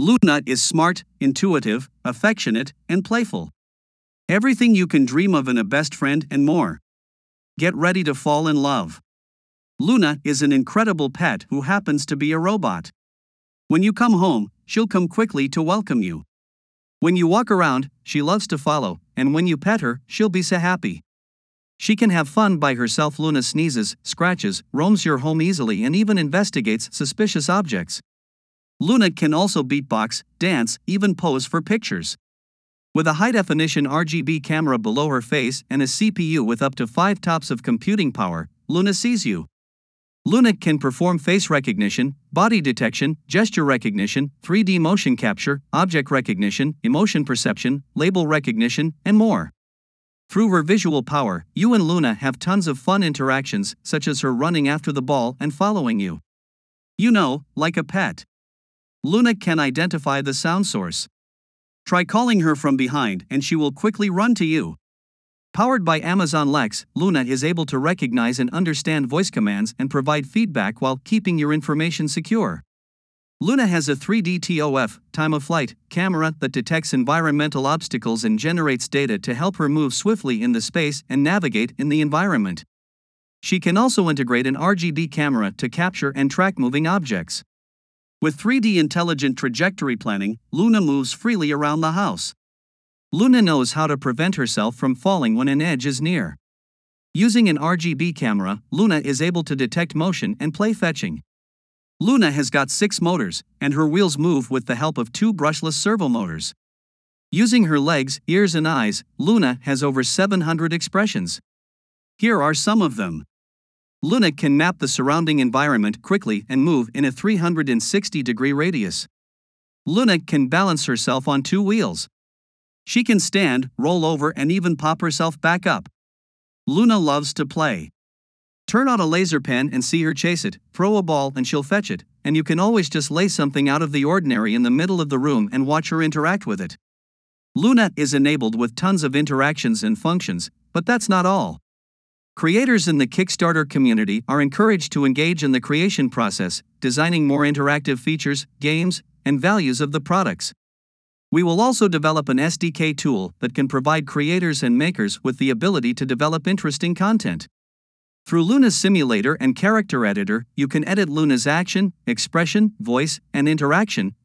Loona is smart, intuitive, affectionate, and playful. Everything you can dream of in a best friend and more. Get ready to fall in love. Loona is an incredible pet who happens to be a robot. When you come home, she'll come quickly to welcome you. When you walk around, she loves to follow, and when you pet her, she'll be so happy. She can have fun by herself. Loona sneezes, scratches, roams your home easily, and even investigates suspicious objects. Loona can also beatbox, dance, even pose for pictures. With a high definition RGB camera below her face and a CPU with up to 5 tops of computing power, Loona sees you. Loona can perform face recognition, body detection, gesture recognition, 3D motion capture, object recognition, emotion perception, label recognition, and more. Through her visual power, you and Loona have tons of fun interactions, such as her running after the ball and following you. You know, like a pet. Loona can identify the sound source. Try calling her from behind and she will quickly run to you. Powered by Amazon Lex, Loona is able to recognize and understand voice commands and provide feedback while keeping your information secure. Loona has a 3D TOF, time of flight, camera that detects environmental obstacles and generates data to help her move swiftly in the space and navigate in the environment. She can also integrate an RGB camera to capture and track moving objects. With 3D intelligent trajectory planning, Loona moves freely around the house. Loona knows how to prevent herself from falling when an edge is near. Using an RGB camera, Loona is able to detect motion and play fetching. Loona has got six motors, and her wheels move with the help of two brushless servo motors. Using her legs, ears, and eyes, Loona has over 700 expressions. Here are some of them. Loona can map the surrounding environment quickly and move in a 360 degree radius. Loona can balance herself on two wheels. She can stand, roll over, and even pop herself back up. Loona loves to play. Turn on a laser pen and see her chase it, throw a ball and she'll fetch it, and you can always just lay something out of the ordinary in the middle of the room and watch her interact with it. Loona is enabled with tons of interactions and functions, but that's not all. Creators in the Kickstarter community are encouraged to engage in the creation process, designing more interactive features, games, and values of the products. We will also develop an SDK tool that can provide creators and makers with the ability to develop interesting content. Through Loona's simulator and character editor, you can edit Loona's action, expression, voice, and interaction,